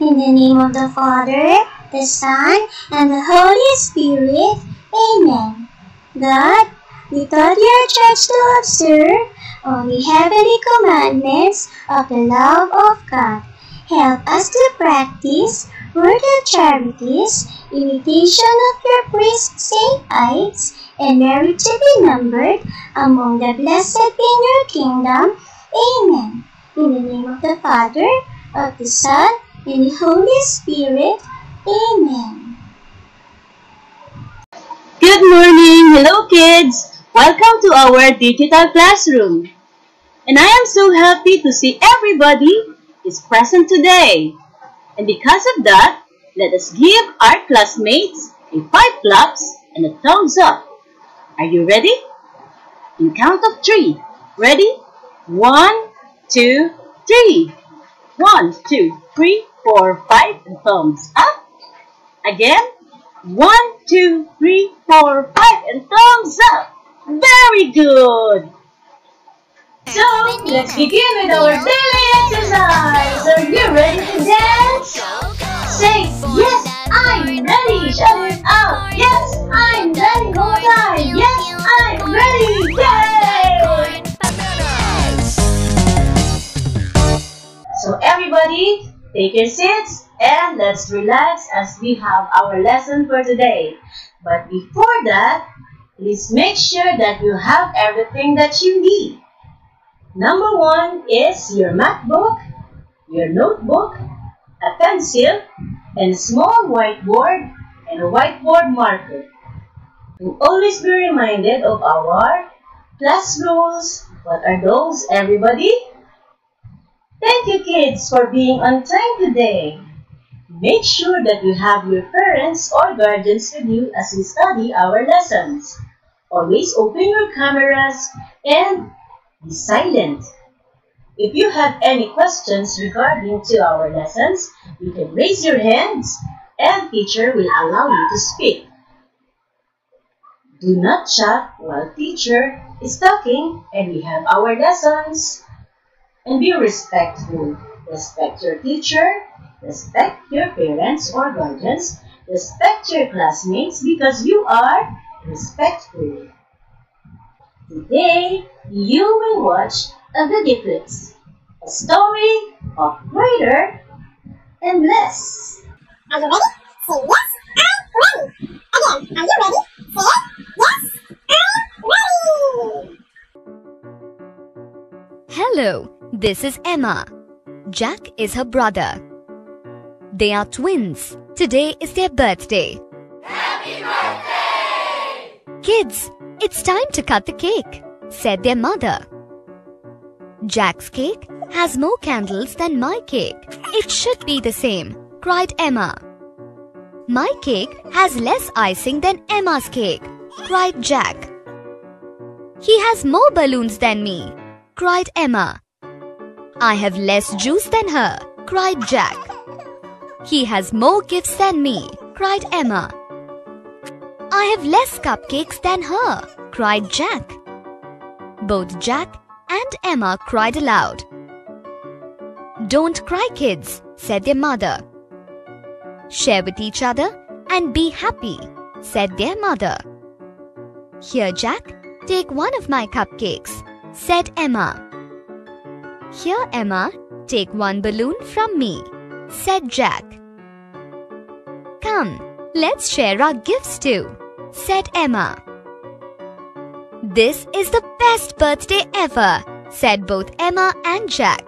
In the name of the Father, the Son, and the Holy Spirit. Amen. God, we taught your church to observe all the heavenly commandments of the love of God. Help us to practice worthy charities, imitation of your priest Saint Ives, and merit to be numbered among the blessed in your kingdom. Amen. In the name of the Father, of the Son, and the Holy Spirit. Amen. Good morning! Hello kids! Welcome to our digital classroom. And I am so happy to see everybody is present today. And because of that, let us give our classmates a five claps and a thumbs up. Are you ready? In count of three. Ready? One, two, three. One, two, three, four, five, and thumbs up. Again. One, two, three, four, five, and thumbs up. Very good. So, let's begin with our daily exercise. Are you ready to dance? Say, yes, I'm ready. Shout it out. Yes, I'm ready. Take your seats and let's relax as we have our lesson for today. But before that, please make sure that you have everything that you need. Number one is your math book, your notebook, a pencil, and a small whiteboard and a whiteboard marker. And always be reminded of our class rules. What are those, everybody? Thank you, kids, for being on time today. Make sure that you have your parents or guardians with you as we study our lessons. Always open your cameras and be silent. If you have any questions regarding to our lessons, you can raise your hands and teacher will allow you to speak. Do not chat while teacher is talking and we have our lessons. And be respectful. Respect your teacher, respect your parents or guardians, respect your classmates because you are respectful. Today, you will watch a video clips, a story of greater and less. Are you ready? This is Emma. Jack is her brother. They are twins. Today is their birthday. Happy birthday! Kids, it's time to cut the cake, said their mother. Jack's cake has more candles than my cake. It should be the same, cried Emma. My cake has less icing than Emma's cake, cried Jack. He has more balloons than me, cried Emma. I have less juice than her, cried Jack. He has more gifts than me, cried Emma. I have less cupcakes than her, cried Jack. Both Jack and Emma cried aloud. Don't cry, kids, said their mother. Share with each other and be happy, said their mother. Here, Jack, take one of my cupcakes, said Emma. Here, Emma, take one balloon from me, said Jack. Come, let's share our gifts too, said Emma. This is the best birthday ever, said both Emma and Jack.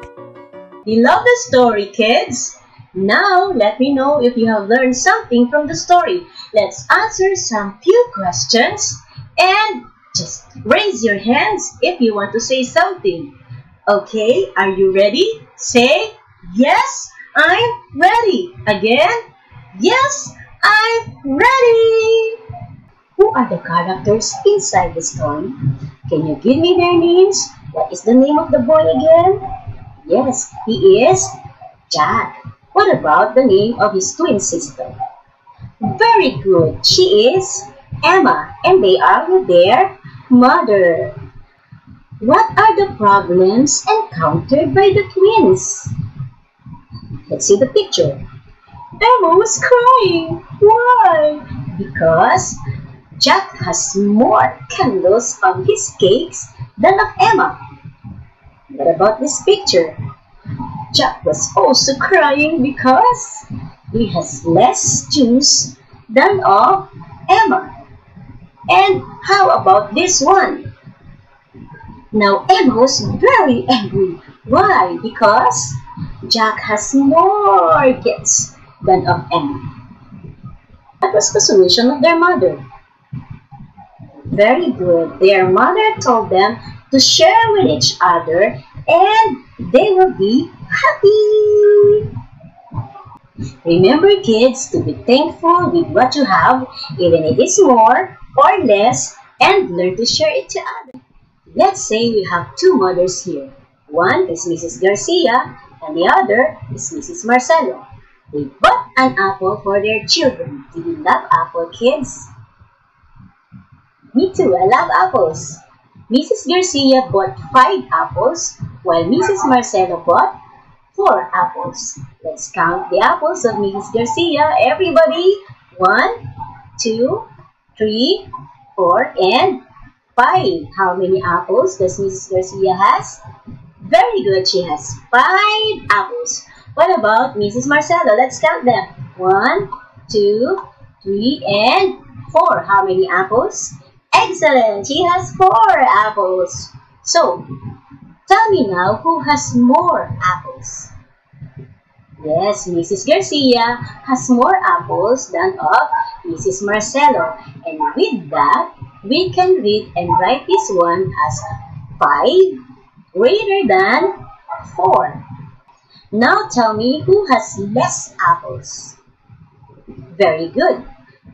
You love the story, kids? Now, let me know if you have learned something from the story. Let's answer some few questions and just raise your hands if you want to say something. Okay, are you ready? Say, yes, I'm ready. Again, yes, I'm ready. Who are the characters inside the story? Can you give me their names? What is the name of the boy again? Yes, he is Jack. What about the name of his twin sister? Very good. She is Emma and they are with their mother. What are the problems encountered by the twins? Let's see the picture. Emma was crying. Why? Because Jack has more candles on his cakes than of Emma. What about this picture? Jack was also crying because he has less juice than of Emma. And how about this one? Now Emma was very angry. Why? Because Jack has more gifts than of Emma. That was the solution of their mother. Very good. Their mother told them to share with each other and they will be happy. Remember kids to be thankful with what you have even if it is more or less and learn to share it to others. Let's say we have two mothers here. One is Mrs. Garcia and the other is Mrs. Marcelo. They bought an apple for their children. Do you love apple kids? Me too, I love apples. Mrs. Garcia bought five apples while Mrs. Marcelo bought four apples. Let's count the apples of Mrs. Garcia. Everybody, one, two, three, four, and five. How many apples does Mrs. Garcia has? Very good. She has five apples. What about Mrs. Marcelo? Let's count them. One, two, three, and four. How many apples? Excellent. She has four apples. So, tell me now who has more apples? Yes, Mrs. Garcia has more apples than of Mrs. Marcelo. And with that, we can read and write this one as 5 greater than 4. Now tell me who has less apples. Very good.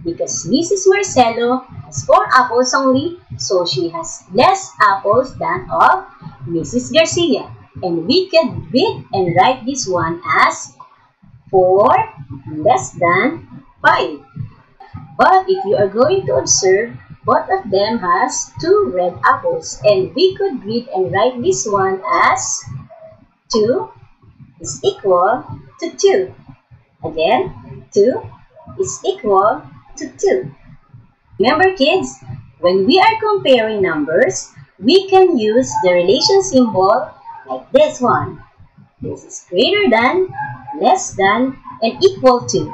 Because Mrs. Marcelo has 4 apples only, so she has less apples than of Mrs. Garcia. And we can read and write this one as 4 less than 5. But if you are going to observe, both of them has two red apples. And we could read and write this one as 2 is equal to 2. Again, 2 is equal to 2. Remember kids, when we are comparing numbers, we can use the relation symbol like this one. This is greater than, less than, and equal to.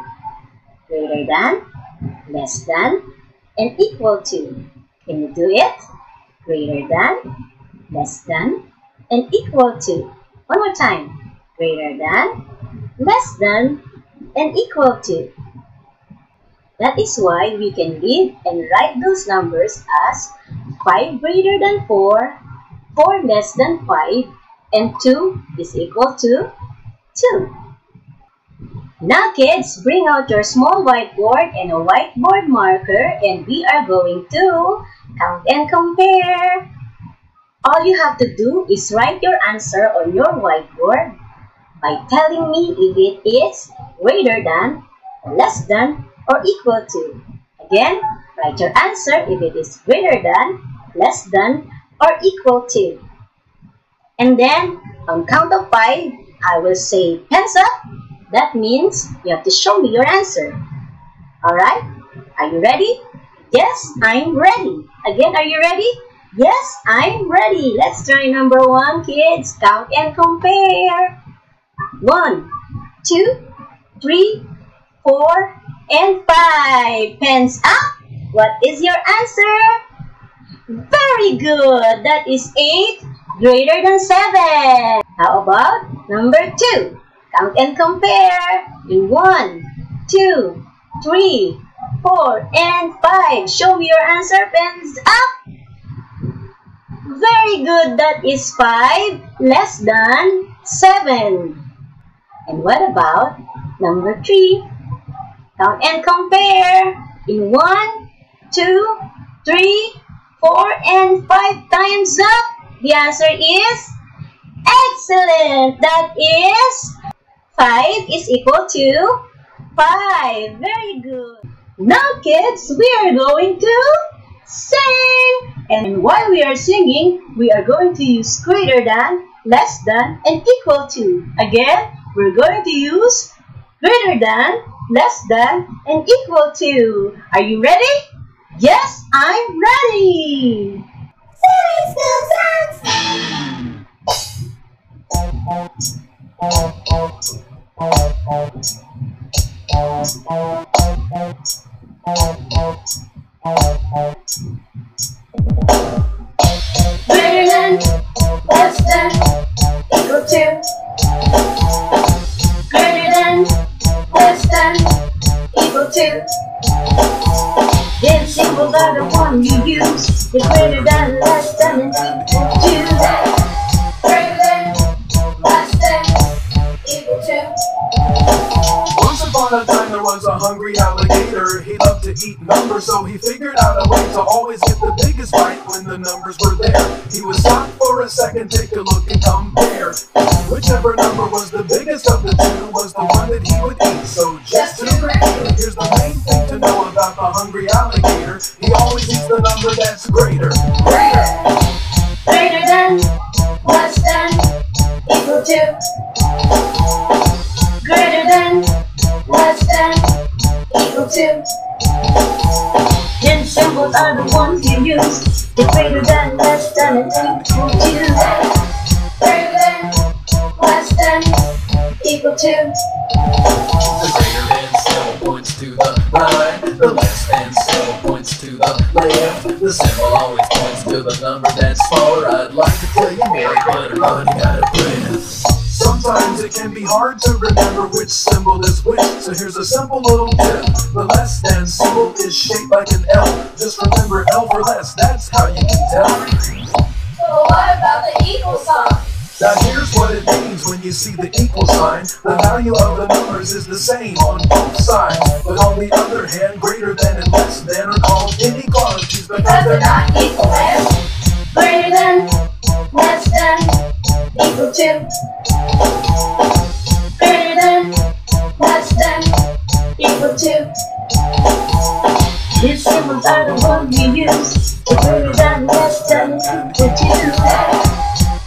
Greater than, less than, and equal to. Can you do it? Greater than, less than, and equal to. One more time. Greater than, less than, and equal to. That is why we can read and write those numbers as 5 greater than 4, 4 less than 5, and 2 is equal to 2. Now kids, bring out your small whiteboard and a whiteboard marker and we are going to count and compare. All you have to do is write your answer on your whiteboard by telling me if it is greater than, less than, or equal to. Again, write your answer if it is greater than, less than, or equal to. And then, on count of five, I will say up. That means you have to show me your answer. Alright? Are you ready? Yes, I'm ready. Again, are you ready? Yes, I'm ready. Let's try number one, kids. Count and compare. One, two, three, four, and 5. Pens up. What is your answer? Very good. That is 8 greater than 7. How about number 2? Count and compare. In 1, 2, 3, 4, and 5. Show me your answer. Pens up. Very good. That is 5 less than 7. And what about number 3? Count and compare. In one, two, three, four, and five times up. The answer is excellent. That is 5 is equal to 5. Very good. Now kids, we are going to sing. And while we are singing, we are going to use greater than, less than, and equal to. Again, we're going to use greater than, less than, and equal to. Are you ready? Yes, I'm ready! Greater than, less than, equal to. Greater than, less than, equal to. One you use. The greater than, less than, equal to. So he figured out a way to always get the biggest bite when the numbers were there. He would stop for a second, take a look and compare. Whichever number was the biggest of the two was the one that he would eat. So just to repeat, here's the main thing to know about the hungry alligator. He always eats the number that's greater. Greater! Greater than, less than, equal to. Greater than, less than, equal to. Then symbols are the ones you use. The greater than, less than, and equal to. Greater than, less than, equal to. The greater than symbol points to the right. The less than symbol points to the left. The symbol always points to the number that's far. I'd like to tell you more, but everybody got a plan. Sometimes it can be hard to remember which symbol is which, so here's a simple little tip. The less than symbol is shaped like an L. Just remember L for less, that's how you can tell. But what about the equal sign? Now here's what it means when you see the equal sign. The value of the numbers is the same on both sides. But on the other hand, greater than and less than are called inequalities because they're not equal. greater than, less than, than, than, equal to. Use. Than, less than, equal to.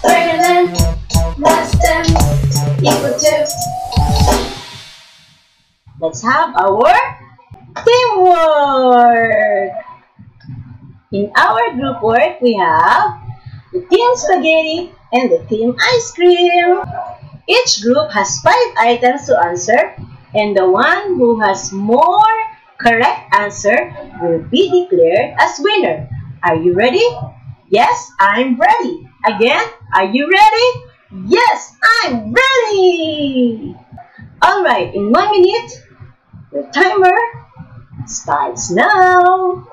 Than, less than, equal to. Let's have our teamwork. In our group work, we have the team spaghetti and the team ice cream. Each group has five items to answer, and the one who has more correct answer will be declared as winner. Are you ready? Yes, I'm ready. Again, are you ready? Yes, I'm ready. All right, in one minute, the timer starts now.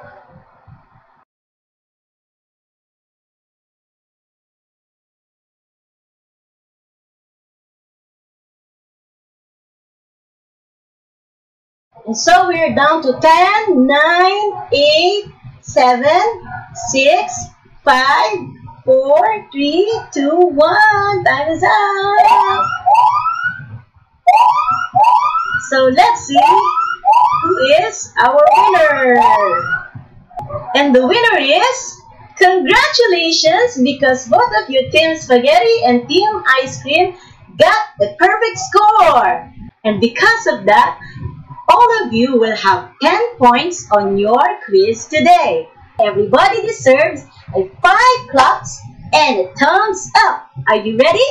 And so we're down to 10, 9, 8, 7, 6, 5, 4, 3, 2, 1. Time is up. So let's see who is our winner. And the winner is congratulations because both of you Team Spaghetti and Team Ice Cream got the perfect score. And because of that, all of you will have 10 points on your quiz today. Everybody deserves a 5 claps and a thumbs up. Are you ready?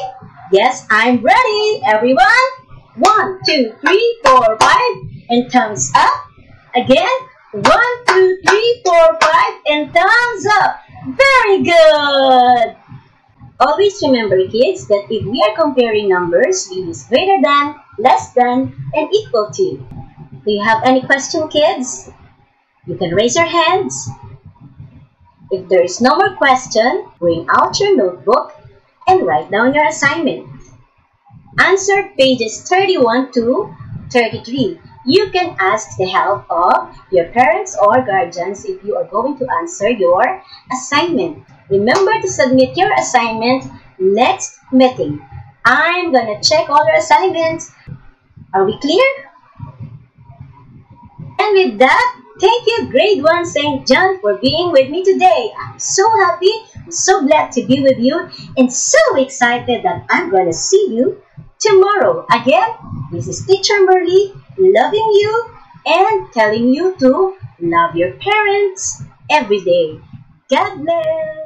Yes, I'm ready, everyone. One, two, three, four, five, and thumbs up. Again, one, two, three, four, five, and thumbs up. Very good. Always remember, kids, that if we are comparing numbers, we use greater than, less than, and equal to. Do you have any question, kids? You can raise your hands. If there is no more question, bring out your notebook and write down your assignment. Answer pages 31 to 33. You can ask the help of your parents or guardians if you are going to answer your assignment. Remember to submit your assignment next meeting. I'm gonna check all your assignments. Are we clear? And with that, thank you grade 1 St. John for being with me today. I'm so happy, so glad to be with you, and so excited that I'm gonna see you tomorrow. Again, this is Teacher Merly loving you and telling you to love your parents every day. God bless!